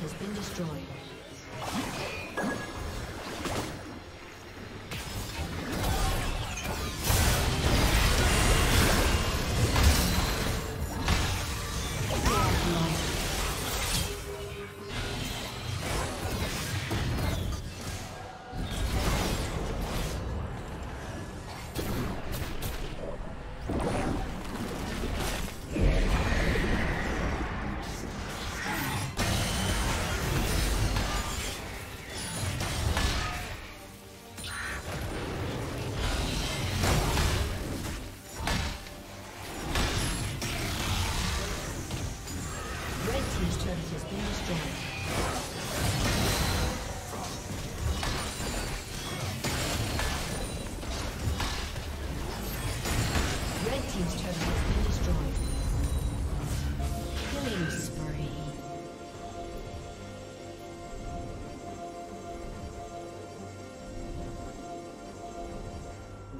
Has been destroyed.